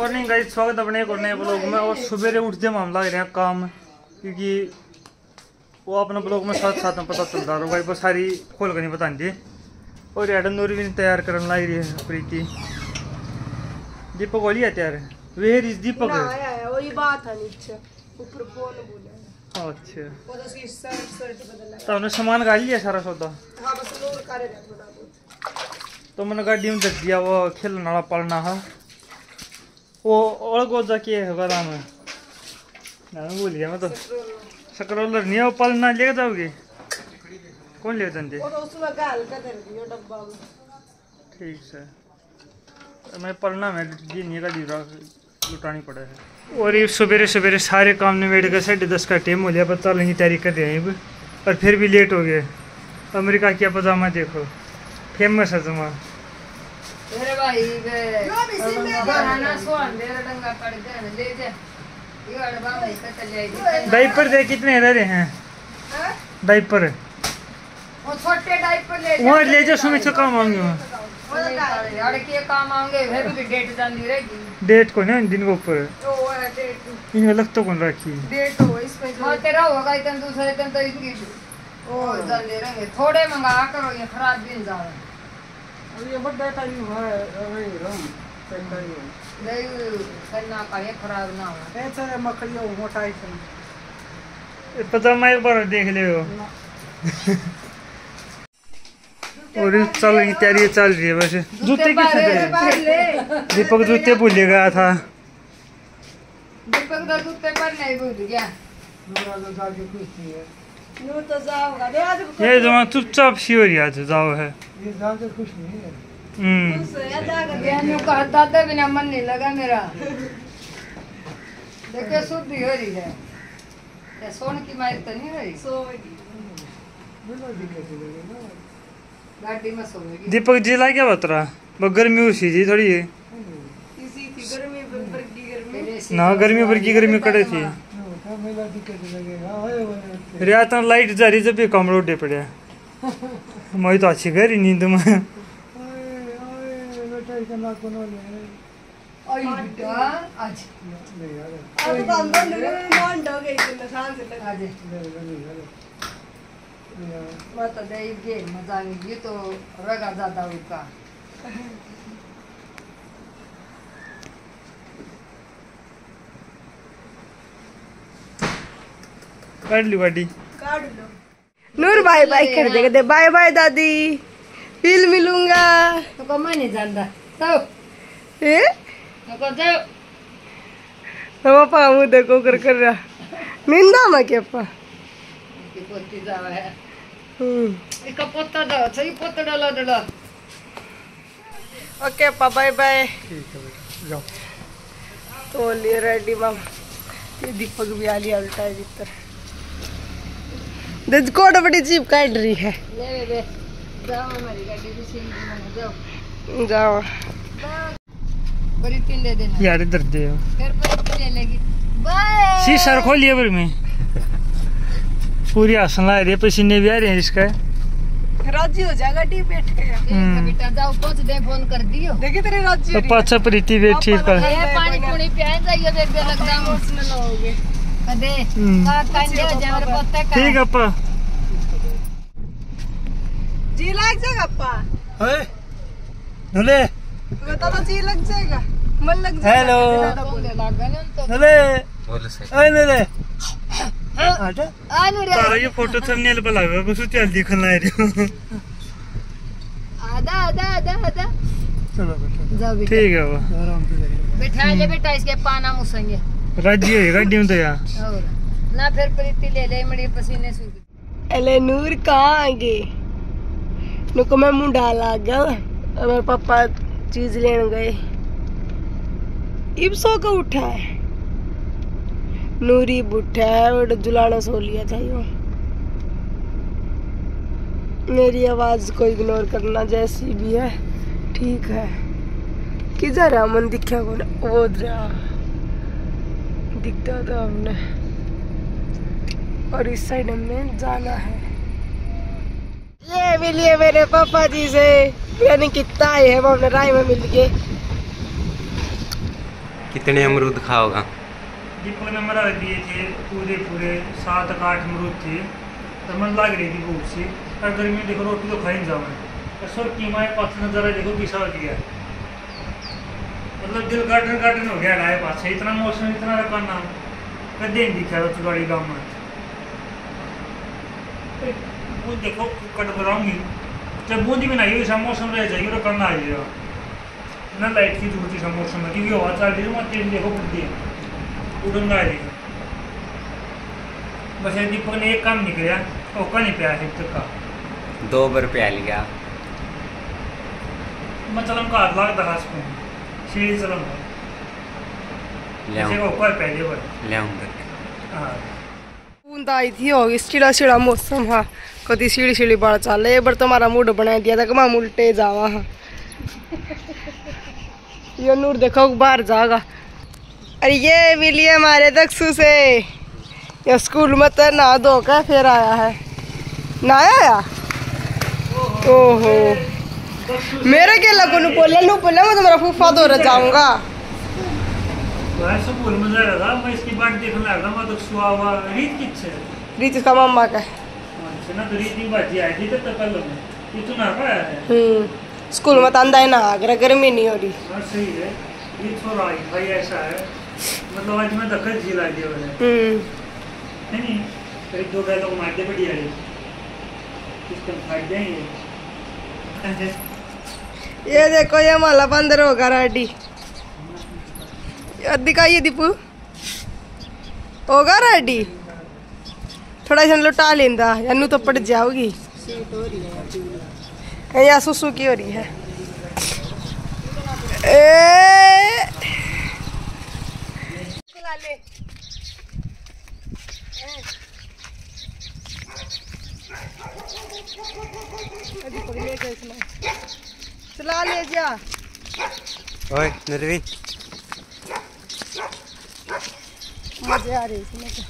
Morning guys स्वागत है अपने एक और नए ब्लॉग में और सवेरे उठते मामला लग रहे हैं काम क्योंकि वो अपने ब्लॉग में साथ साथ में पता चलता रहा भाई बस सारी खोल कर नहीं बताती और एडम नूरी भी तैयार करने लग रही है प्रीति दीपक वाली है तैयार वेयर इज़ दीपक है बात है अच्छा तो सामान गाड़ी लिया सारा सौदा तो मैंने गाड़ी में दस दिया वो खेलने वाला पड़ना है है नाम भूल गया मैं तो। स्क्रोलर नहीं है वो पलना लेके जाओगे। कौन ले जाते? ठीक है मैं पलना में जी नहीं का लीरा लुटानी पड़ा है। और ये सवेरे सवेरे सारे काम निबेड़ के साढ़े दस का टाइम हो गया पर चलने की तैयारी कर रहे हैं और फिर भी लेट हो गए। अमेरिका की पजामा देखो। फ़ेमस है तुम्हारा। मेरे भाई वे जो भी सी में बहाना सोन दे डंगा पड़ गए ले जा। ये अड़बा भाई का चले जाएगी डाइपर दे कितने रह रहे हैं। हाँ? डाइपर वो छोटे डाइपर ले वो ले जाओ सुमित से काम आऊँगी मैं अड़ के काम आएँगे फिर भी डेट जानी रहेगी। डेट को ना दिन के ऊपर है डेट। इन्हें अलग तो कौन रखी? डेट हो इसमें जो हाँ तेरा होगा इतन दूसरे दिन तो इसकी ओ जाने रहेंगे थोड़े मंगा करो ये खराब दिन जाओ अब ये बड़ा टाइम है अरे राम पेंडाई दही करना का ये खराब ना हो। ऐसा है मकड़ियों मोटाई से। पजामा एक बार देख ले हो। और ये चल रही तैयारी चल रही है वैसे। जूते किसने पहने? दीपक जूते भूल गया था। दीपक का जूते पर नहीं भूल गया। यूँ तो ये जमा चुपचाप सी हो रही है आज जाओ है। ये ज़्यादा खुश नहीं है। हम्म। खुश है जाकर बहनों का दादा बिना मन नहीं लगा मेरा। देखिए शुद्धि हो रही है। ये सोन की मार तो नहीं रही? सोएगी। गाड़ी में सोएगी। दीपक जी ला क्या बता रहा? वो गर्मी उसी थी थोड़ी इसी थी गर्मी बरबर की गर्मी? ना गर्मी पर की गर्मी कड़े थी। रियात लाइट जा रही जब भी कमरे उठे पड़े मैं तो अच्छी गई नींद में। आई बेटा आज। अब तो अंदर नॉन डो गई थी नशान से लगा आज मैं तो दे गे मज़ा आ तो रगा ज़्यादा उनका। काट ली लो. नूर बाय बाय कर देगा दे. बाय बाय दादी. फिर मिलूँगा. तो को नहीं जानता तो ए तो पाऊ देखो कर कर रहा निंदा में के पा की पोती जावा है हम्म. इसका पोता दो सही पोता डालो डालो ओके पा बाय बाय. ठीक है बेटा जाओ तो लिए रेडी मैम. ये दीपक भी आ लिया उल्टा है भीतर बड़ी जीप काट रही है। जाओ। यार इधर दे। खोलिए पर में। पूरी हंसन ला रही है पसीने भी आ रहे हैं इसका। राज़ी हो जाएगा टी बैठ के। हम्म। बेटा जाओ पहुँच दे फ़ोन कर दियो। देखी तेरी राज़ी तो पाछा प्रीति बैठी ये पानी पूरी पिया जाइए देख दे लग जाओ उसमें लोगे कदे हम्म। का कंजे हो जाए मेरे पोते का ठीक है जी लग जाएगा पा है नले बता तो जी लग जाएगा मन लग जाएगा हेलो बोले लगा ना तो नले अरे नले आजा आनु रे तारा ये फ़ोटो थंबनेल पे लगा कुछ चल दिखन ला आधा आधा आधा आधा चलो बेटा जाओ बेटा ठीक है वो बैठा ले बेटा इसके पाना मुसेंगे राज़ी है गाड़ी में तो यार ना फिर प्रीति ले ले मेरे पसीने सूख। एले नूर कहाँ आएँगे नुको मैं मुंडा लाग गया और मेरे पापा चीज़ लेने गए। इब सो के उठा है। नूरी बुठा है और जुलाना सो लिया था यो। मेरी आवाज़ को इग्नोर करना जैसी भी है ठीक है। किधर है? मन दिखा को वो रहा दिखता था हमने। और इस साइड हमें जाना है। ये मिलिए मेरे पापा जी से। यानी कितना आए हैं वो हमने राय में मिल के कितने अमरूद खाओगा? दीपक ने मेरा दिए थे पूरे पूरे सात आठ अमरूद थे। तो मन लग रही थी भूख से। और गर्मी देखो रोटी तो खा ही जाऊँ सर कीमा पास नज़र देखो किसा हो। गया मतलब दिल गार्डन गार्डन हो गया गाय पास इतना मौसम इतना रकाना कदे नहीं दिखा था चुराड़ी गाँव में वो देखो कट बनाऊँगी जब बूंदी में नहीं ऐसा मौसम रह जाएगी तो करना आ जाएगा ना लाइट की ज़रूरत है मौसम में क्योंकि हवा चल रही है मत देखो बुद्धि उड़ूँगा आ जाएगा बस ये दीपक ने एक काम नहीं किया ओका नहीं पिया तक का। दो बार प्या लिया। मैं चलम का हाथ लाग दहा सकूँ सीढ़ी चलम ले। जैसे आऊँ ओका है पहले बार ले आऊँगा हाँ। बूंद आई थी चिड़ा चिड़ा मौसम हाँ। कदी सीढ़ी सीढ़ी बाढ़ चल एक बार तुम्हारा मूड बना दिया था कि मैं उल्टे जावा हाँ। ये नूर देखो बाहर जाएगा अरे ये मिली है हमारे दक्षु से। ये स्कूल में तो नहा धो के फिर आया है। नहाया आया ओहो। मेरे के लगो नु बोले नु बोले मैं तुम्हारा फूफा दो जाऊँगा। स्कूल में जा रहा था मैं इसकी बात देखने लगा मैं तो सुहा हुआ रीत है रीत का मम्मा का से ना तो रीत की बात आई थी तो कल ये तो ना पाया है। हम्म स्कूल में तो अंदा है ना अगर गर्मी नहीं हो रही। हाँ सही है। ये थोड़ा आई भाई ऐसा है। मतलब आज मैं दखल झीला दिया मैंने हम्म। नहीं? करीब दो को मार दे बढ़िया रही सिस्टम फाट जाएँगे। ये देखो, ये हमारा बंदर होगा रेडी दिखाइए दीपू। होगा रेडी थोड़ा सा लुटा लेंदा यानू तो पड़ जाओगी। या सुसु की हो रही है। ए! चला ले जा। ओए नरवीन मज़े आ रही इसमें तो।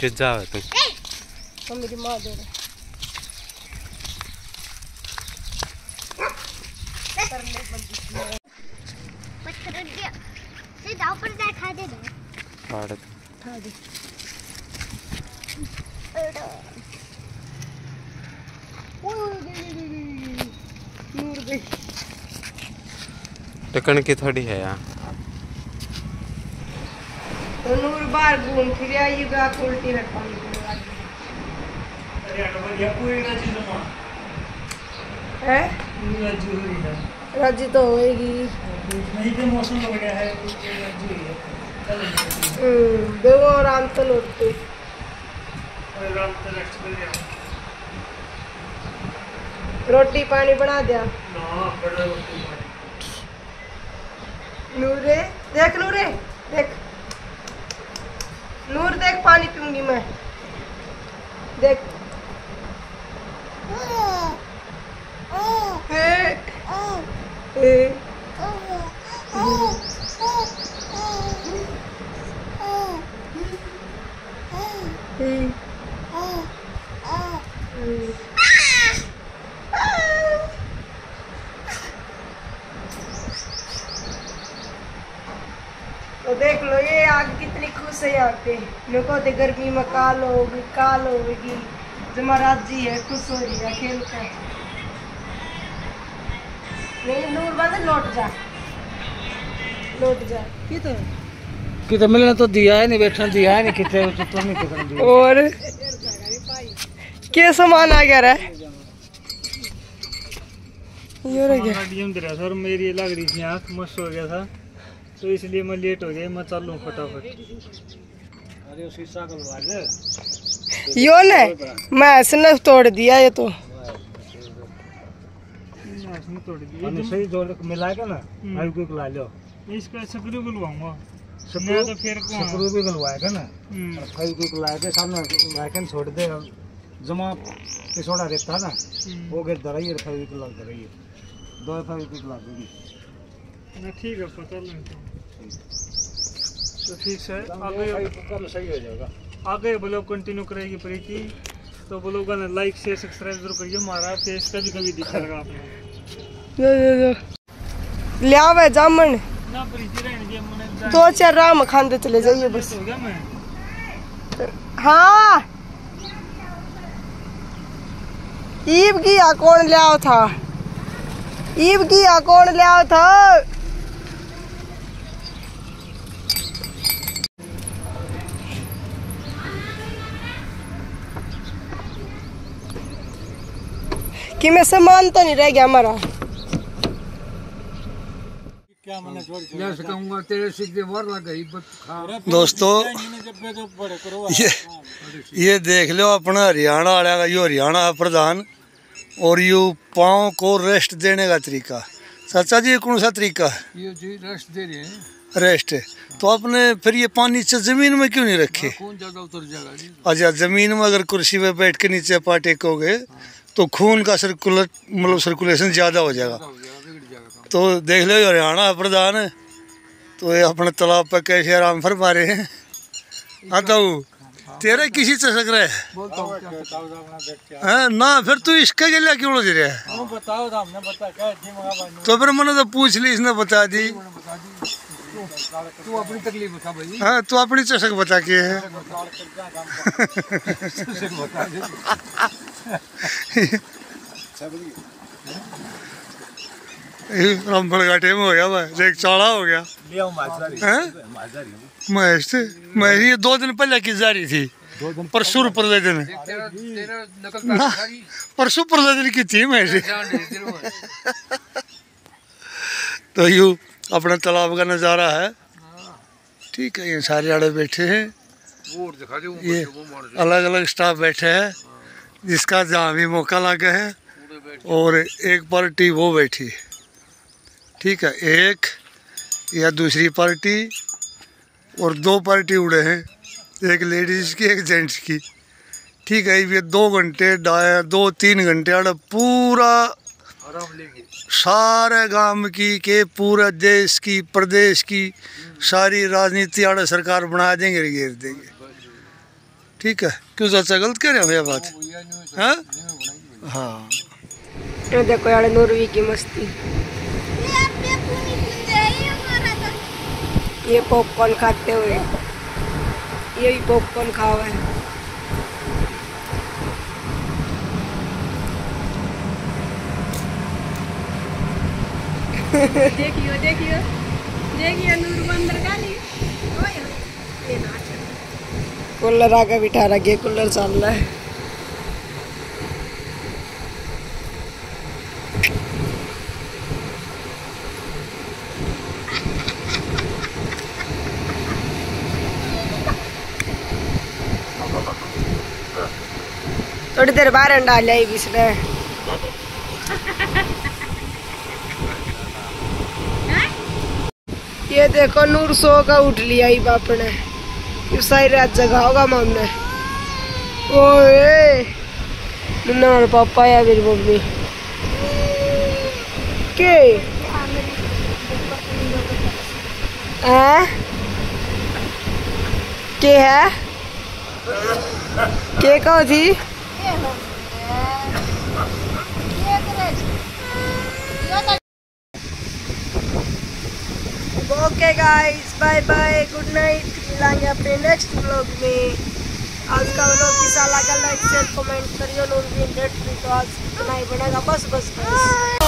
किस जाओ तुम? तो मेरी माँ दे रही दो। उठा दे। नूर गई टकन की थोड़ी है यहाँ तो नूर बाहर घूम फिर आई गा उल्टी में पानी अरे यार बढ़िया पूरी ना चीज़ माँ है पूरी राज़ी है राज़ी तो होएगी नहीं तो मौसम तो है राज़ी है चलो हम्म देखो आराम से लौटते और राम तो रोटी पानी बना दिया। नूरे देख नूरे देख। नूर देख पानी पीऊँगी मैं। देख हे, हे, हे, हम्म। तो देख लो ये आग कितनी खुश है यहाँ पे। लोग कहते गर्मी में काल होगी काल होगी। जमारात जी है खुश हो रही है खेल कर। नहीं नूर बंद लौट जा। लौट जा। किधर? किते मिलने तो दिया है नहीं बैठने दिया है नहीं तो तुम नहीं कितने दिया। और क्या सामान आ गया ये रह गया। डीएम दे रहा था और मेरी लग रही थी आँख मस्त हो गया था। तो इसलिए मैं लेट हो गया मैं चल लूँ फटाफट। यो ने मैं इसने तोड़ दिया ये तो। इसमें तोड़ दिया मैंने सही जोड़ के मिलाएगा ना? हम्म। को ला लो। इसका स्क्रू बुलवाऊँगा तो फिर स्क्रू भी गलवाएगा ना? हम्म, फाइव को ला के सामने वैकन छोड़ दे जमा पिछोड़ा रहता ना? हम्म। वो गिर फाइव को लग रही है। दो फाइव को लग गई ना ठीक है पता नहीं तो ठीक है आगे सही हो जाएगा। आगे ब्लॉग कंटिन्यू करेगी प्रीति। तो ब्लॉग लाइक शेयर सब्सक्राइब ज़रूर करिए हमारा फेस कभी कभी दिखा रहेगा आपने। दो दो दो ले आवे जामन। ना परिचय रहने के मने दो चार राम खाते चले जाइए बस। हो गया मैं हाँ। ईब की आ कौन ले आओ था? ईब की आ कौन ले आओ था? कि मैं सामान तो नहीं रह गया हमारा। दोस्तों तो बड़े करो ये ये देख लो अपना हरियाणा वाला का यो हरियाणा प्रधान और यू पाँव को रेस्ट देने का तरीका। चाचा जी कौन सा तरीका है? ये जी रेस्ट दे रहे हैं। रेस्ट तो आपने फिर ये पानी नीचे ज़मीन में क्यों नहीं रखे? कौन ज़्यादा उतर जाएगा अच्छा ज़मीन में अगर कुर्सी पे बैठ के नीचे पा टेकोगे तो खून का सर्कुलर मतलब सर्कुलेशन ज़्यादा हो जाएगा। हो तो देख लो हरियाणा प्रधान तो ये अपने तालाब पर कैसे आराम फरमा रहे हैं। आता हूँ तेरे किसी से सक रहा है? हूँ हाँ, ना फिर तू इसके के लिए क्यों रहा है? तो तो फिर मैंने तो पूछ ली इसने बता दी। तू- तू अपनी तकलीफ़ बता भाई हाँ तू अपनी चषक बता के है। रामफल का टाइम हो गया भाई। एक चाड़ा हो गया। महेश थे। महेश ये दो दिन पहले की जारी थी। परसों परले दिन। परसों परले दिन की थी महेश। तो यू अपने तालाब का नज़ारा है। ठीक है ये सारे आड़े बैठे हैं। वोट दिखा दे ये अलग अलग स्टाफ बैठे हैं। जिसका जहाँ भी मौका लगा है और एक पार्टी वो बैठी है। ठीक है, एक या दूसरी पार्टी और दो पार्टी उड़े हैं, एक लेडीज़ की, एक जेंट्स की। ठीक है, ये दो घंटे दो तीन घंटे आड़े पूरा सारे गाँव की के पूरे देश की, प्रदेश की सारी राजनीति आड़े सरकार बना देंगे घेर देंगे। ठीक है क्यों चाचा गलत कह रहे हो बात? हाँ हाँ? ये देखो यार नूरवी की मस्ती। ये पॉपकॉर्न खाते हुए। ये भी पॉपकॉर्न खा हुआ है। देखियो देखियो। देखियो नूर बंदर का नहीं कूलर आके बिठा रखा कूलर चल रहा है थोड़ी देर बाहर अंडा आई इसने ये देखो नूर सो का उठ लिया बाप ने। ये सारी रात जगह होगा मामने ओए मुन्ना और पापा या मेरी मम्मी। के? हैं? के है? के कहो थी? Okay guys bye bye good night मिलेंगे अपने नेक्स्ट ब्लॉग में। आज का व्लॉग किसा लगा लाइक शेयर कमेंट करियो। नोन भी तो आज इतना बनेगा बस बस बस।